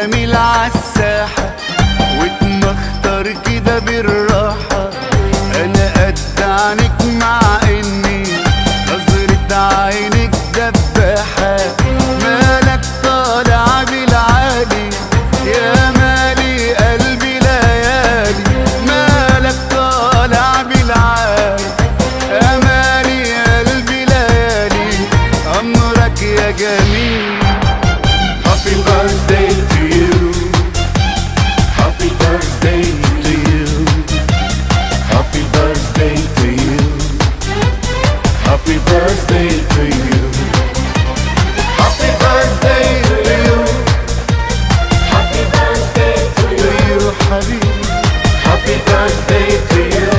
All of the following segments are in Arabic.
جميل عالساحة birthday to you. Happy birthday to you. Happy birthday to you, حبيبي. Happy birthday to you.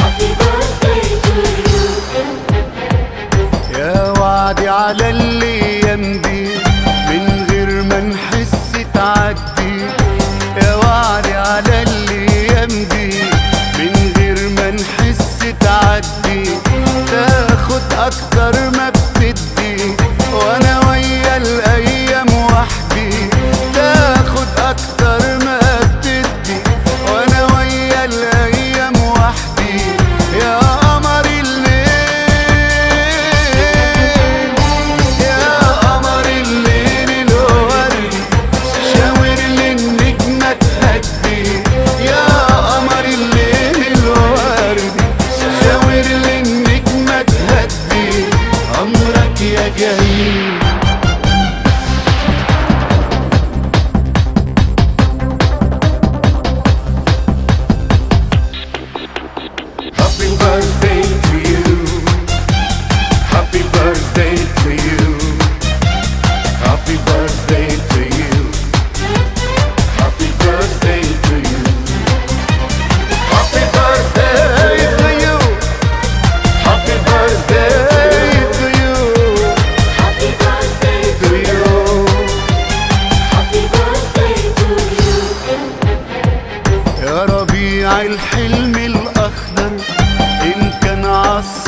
Happy birthday to you. يا وعدي على الأيام دي من غير ما نحس تعدي يا وعدي على 愿意。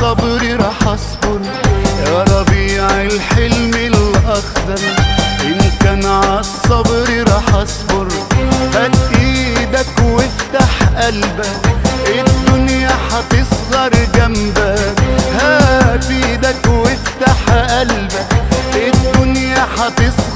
عالصبر راح أصبر. يا ربيع الحلم الأخضر. إن كان عالصبر راح أصبر. هات إيدك وافتح قلبك. الدنيا هتصغر جنبك. هات إيدك وافتح قلبك. الدنيا هتصغر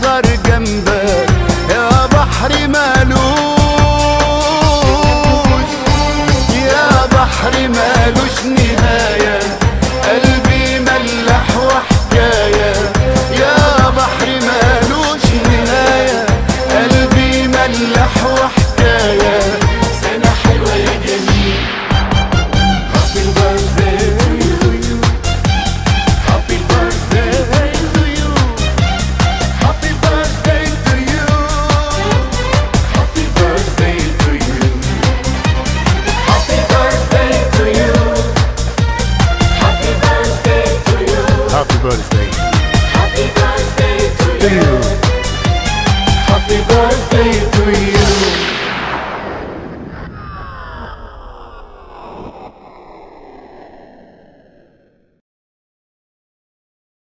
Everybody.